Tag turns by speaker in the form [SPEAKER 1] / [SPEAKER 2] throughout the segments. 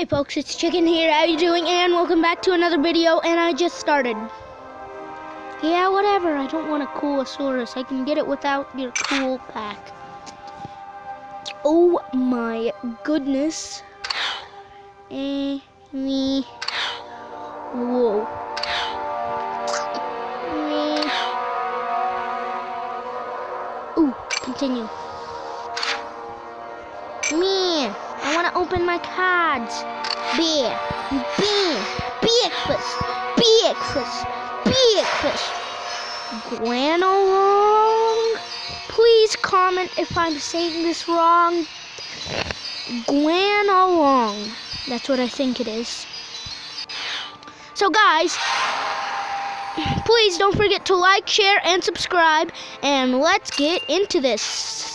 [SPEAKER 1] Hey folks, it's Chicken here. How you doing? And welcome back to another video. And I just started. Yeah, whatever. I don't want a Coolosaurus. I can get it without your cool pack. Oh my goodness. Eh, me. Whoa. Eh. Ooh, continue. Open my cards. Bear. Bear. Breakfast. Breakfast. Breakfast. Gwanalong. Please comment if I'm saying this wrong. Gwanalong. That's what I think it is. So guys, please don't forget to like, share, and subscribe. And let's get into this.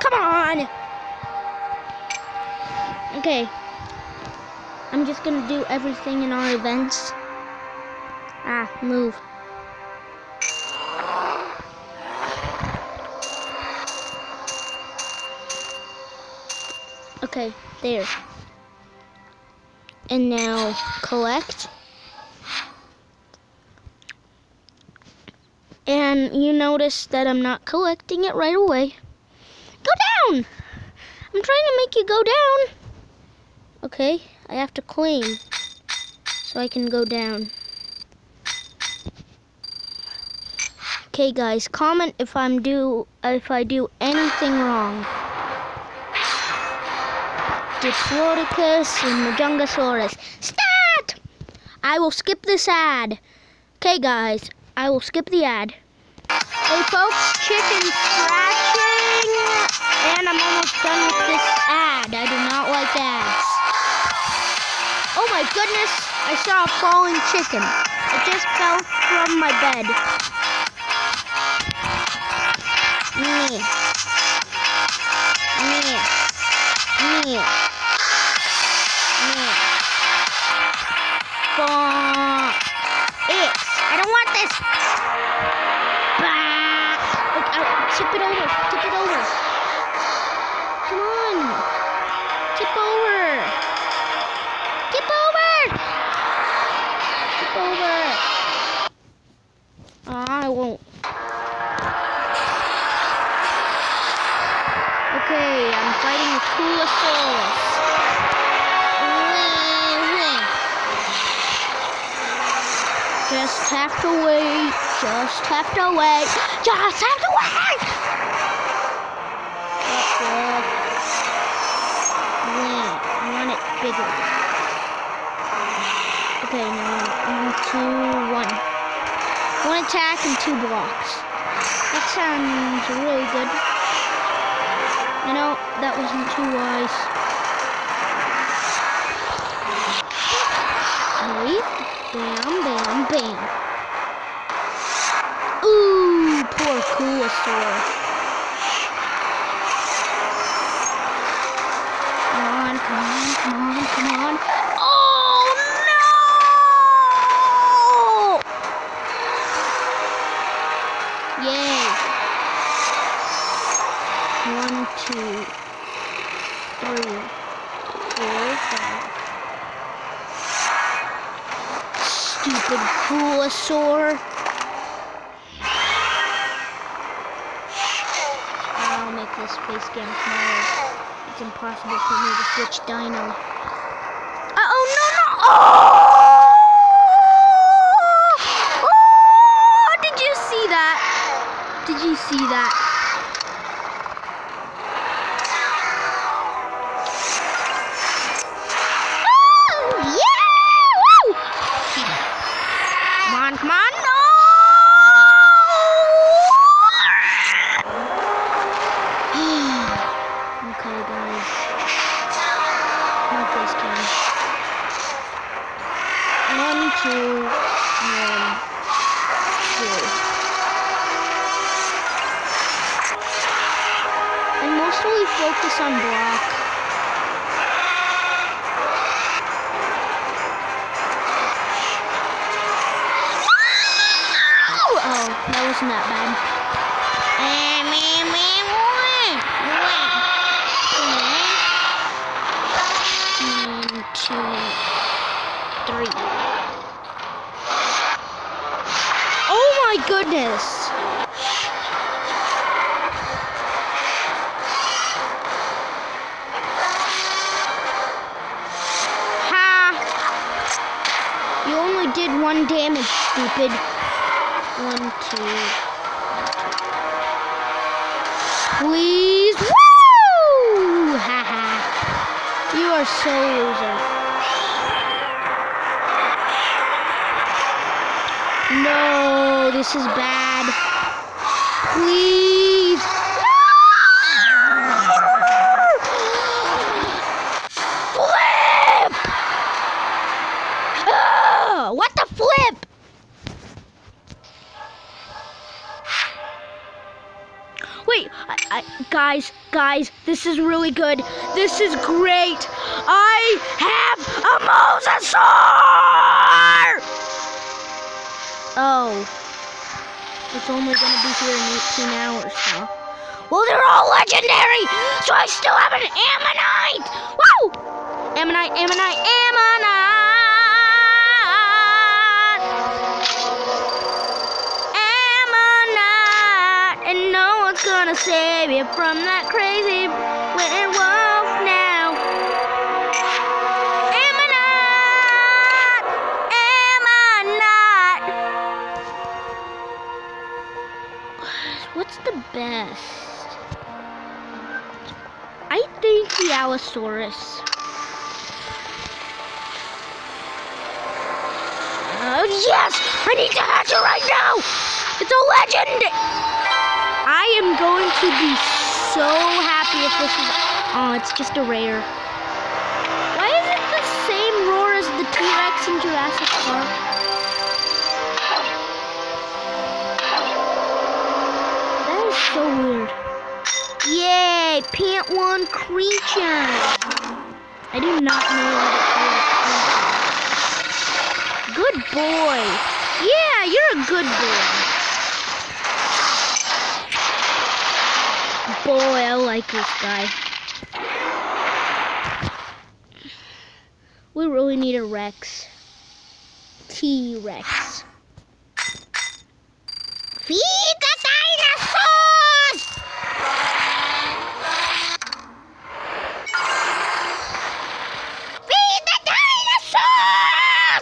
[SPEAKER 1] Come on. Okay. I'm just gonna do everything in our events. Ah, move. Okay, there. And now collect. And you notice that I'm not collecting it right away. Go down! I'm trying to make you go down. Okay, I have to claim so I can go down. Okay guys, comment if I'm do if I do anything wrong. Diplodocus and Majungasaurus. Stat! I will skip this ad. Okay guys, I will skip the ad. Hey folks, chicken scratching, and I'm almost done with this ad. I do not like ads. My goodness, I saw a falling chicken. It just fell from my bed. Over. Ah, I won't. Okay, I'm fighting a Coolosaurus. Just have to wait. Just have to wait. Just have to wait. Up. I want it bigger. Okay, now one, two, one. One attack and two blocks. That sounds really good. You know, that wasn't too wise. Okay. Bam, bam, bam. Ooh, poor. Come on, come on, come on, come on. Oh, no! Yay. One, two, three, four, five. Stupid Coolosaur. This face game smaller. It's impossible for me to switch dino. Uh-oh, no, no! Oh! block. Oh, oh that wasn't that bad. One, two, three. Oh my goodness! One damage, stupid. One, two. Please. Woo! Ha ha. You are so loser. No, this is bad. Please. Flip! Ugh, what the flip? Wait, I, I, guys, guys, this is really good. This is great. I have a mosasaur! Oh. It's only gonna be here in 18 hours? Well, they're all legendary, so I still have an Ammonite! Woo! Ammonite, Ammonite! Ammonite! And gonna save you from that crazy werewolf now. Ammonite! Ammonite! What's the best? I think the Allosaurus. Oh, yes! I need to hatch it right now! It's a legend! I am going to be so happy if this is... Oh, it's just a rare. Why is it the same roar as the T-Rex in Jurassic Park? That is so weird. Yay! Pant one creature! I do not know what it is. Good boy. Yeah, you're a good boy. Boy, I like this guy. We really need a Rex. T-Rex. Feed the dinosaurs! Feed the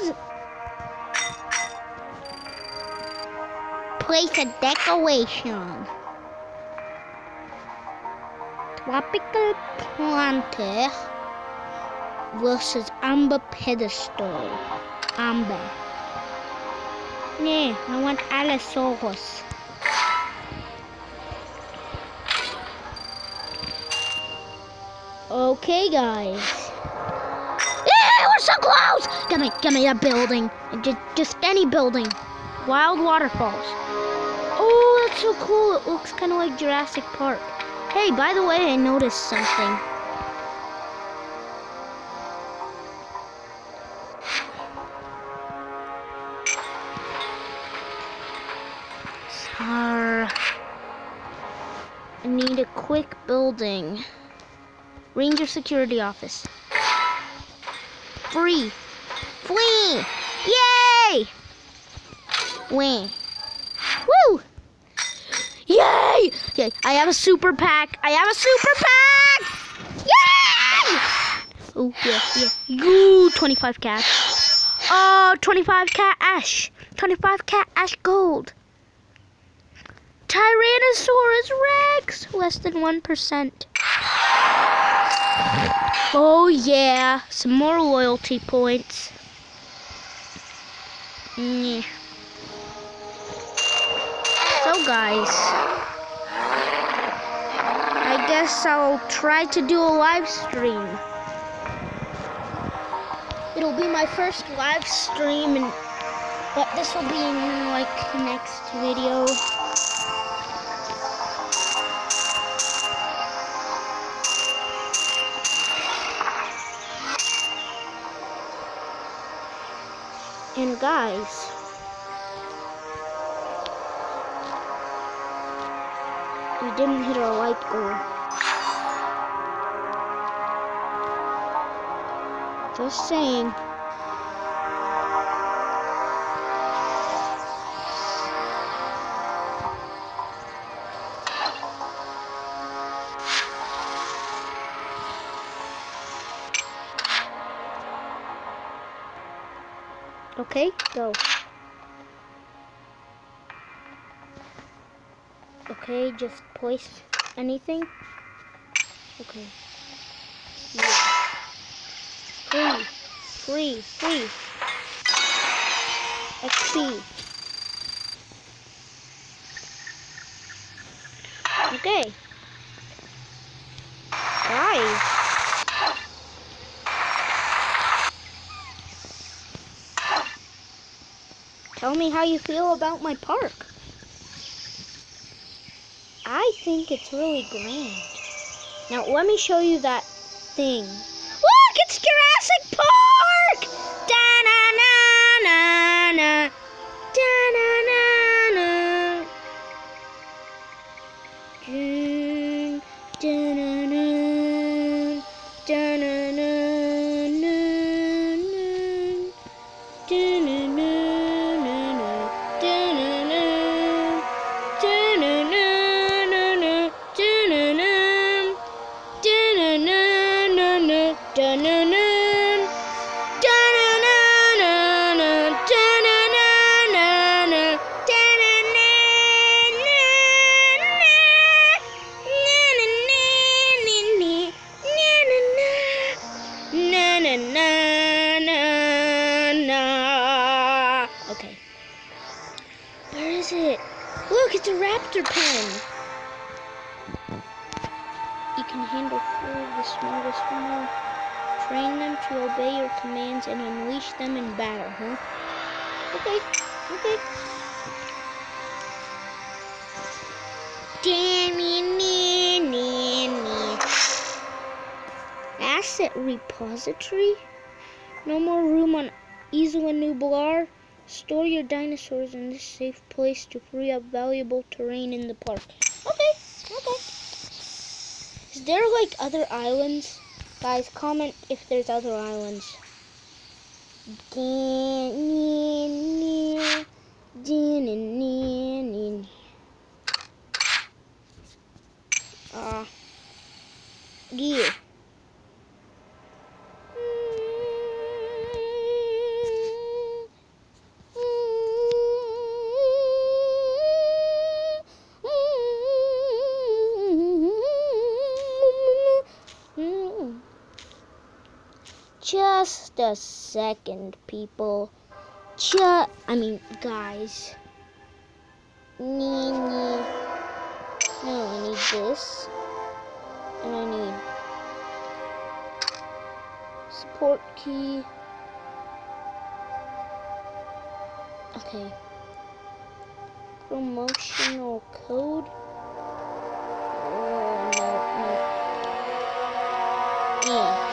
[SPEAKER 1] dinosaurs! Place a decoration. Tropical planter versus amber pedestal. Amber. Yeah, I want Allosaurus. Okay, guys. Yeah, we're so close! Give me, give me a building. Just, just any building. Wild waterfalls. Oh, that's so cool. It looks kind of like Jurassic Park. Hey, by the way, I noticed something. I need a quick building. Ranger Security Office. Free. Flee! Yay! Wing. Yay! Okay, I have a super pack. I have a super pack! Yay! Oh, yeah, yeah. Ooh, 25 cash. Oh, 25 cash. 25 cash gold. Tyrannosaurus Rex. Less than 1%. Oh, yeah. Some more loyalty points. Yeah. So, guys. I guess I'll try to do a live stream. It'll be my first live stream, and but this will be in like next video. And guys, We didn't hit our light goal. Just saying. Okay, go. Okay, just place anything. Okay. Yeah. Free. Free. Free. XP. Okay. Guys. Tell me how you feel about my park. I think it's really grand. Now let me show you that thing. Look, it's Jurassic Park! Da-na-na-na-na. Da-na-na-na. Dun, da-na-na. Commands and unleash them in battle, huh? Okay, okay. Asset repository? No more room on Isla Nublar. Store your dinosaurs in this safe place to free up valuable terrain in the park. Okay, okay. Is there like other islands? Guys, comment if there's other islands. Uh, yeah. Just a second, people. Just, I mean, guys. Nee, nee. No, I need this. And I need support key. Okay. Promotional code. Oh, no, no. Yeah.